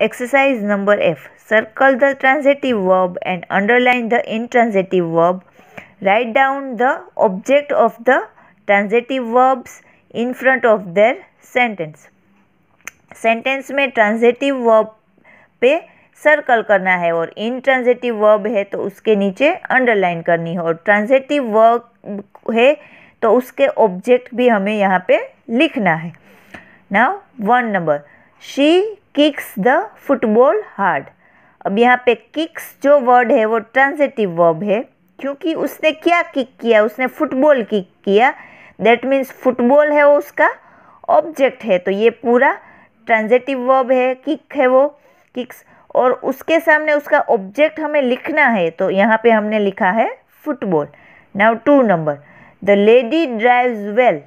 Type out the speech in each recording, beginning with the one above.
Exercise number F. Circle the transitive verb and underline the intransitive verb. Write down the object of the transitive verbs in front of their sentence. Sentence में transitive verb पे circle करना है और intransitive verb है तो उसके नीचे underline करनी है और ट्रांजिटिव वर्ब है तो उसके ऑब्जेक्ट भी हमें यहाँ पे लिखना है now one number she kicks the football hard अब यहाँ पे किक्स जो वर्ड है, वो ट्रांजिटिव वर्ब है, क्योंकि उसने क्या किक किया? उसने फुटबॉल किक किया। दैट मीन्स फुटबॉल है वो उसका ऑब्जेक्ट है। तो ये पूरा ट्रांजेटिव वर्ब है किक है वो किक्स और उसके सामने उसका ऑब्जेक्ट हमें लिखना है तो यहाँ पे हमने लिखा है football now two number the lady drives well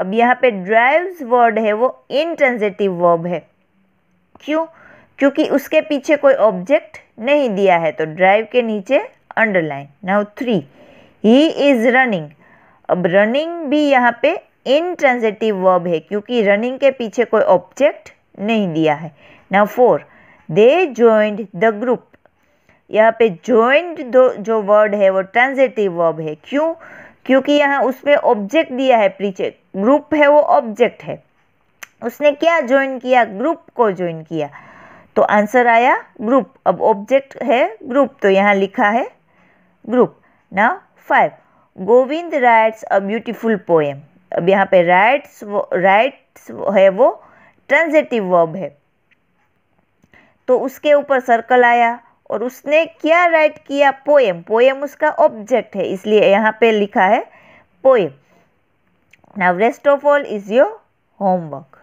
अब यहाँ पे ड्राइव्स वर्ड है, वो इनट्रांजिटिव वर्ब है। क्यों? क्योंकि उसके पीछे कोई ऑब्जेक्ट नहीं दिया है तो ड्राइव के नीचे underline now three he is running अब रनिंग भी यहाँ पे इनट्रांजिटिव वर्ब है, क्योंकि रनिंग के पीछे कोई ऑब्जेक्ट नहीं दिया है. Now four they joined the group यहाँ पे ज्वाइंट दो, जो वर्ड है, वो ट्रांजिटिव वर्ब है. क्यों? क्योंकि यहाँ उसमें ऑब्जेक्ट दिया है पीछे. ग्रुप है, वो ऑब्जेक्ट है. उसने क्या ज्वाइन किया? ग्रुप को ज्वाइन किया। तो आंसर आया ग्रुप अब ऑब्जेक्ट है ग्रुप तो यहाँ लिखा है ग्रुप ना five Govind writes a beautiful poem अब यहाँ पे राइट्स राइट्स है वो ट्रांजेटिव वर्ब है। तो उसके ऊपर सर्कल आया और उसने क्या राइट किया? पोएम पोएम उसका ऑब्जेक्ट है, इसलिए यहाँ पे लिखा है poem now rest of all is your homework